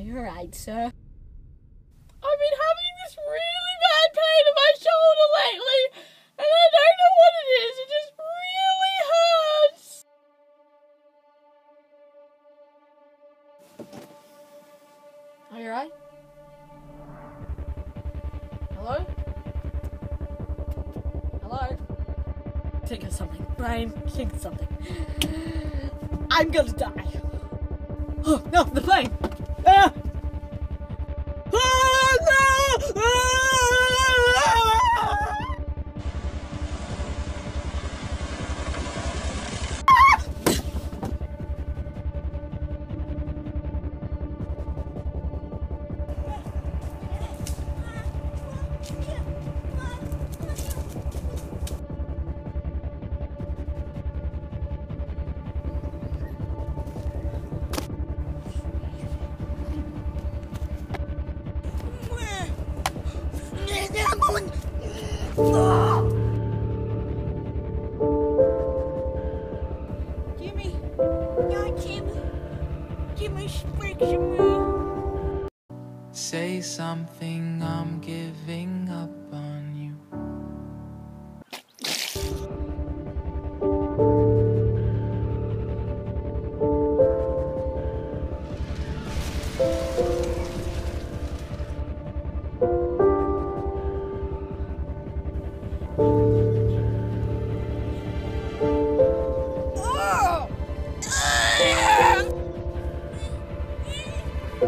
Are you alright, sir? I've been having this really bad pain in my shoulder lately, and I don't know what it is. It just really hurts. Are you alright? Hello? Hello? Think of something. Brian, think of something. I'm gonna die. Oh, no, the plane! Jimmy, no, Jimmy, Jimmy me. Say something, I'm giving up I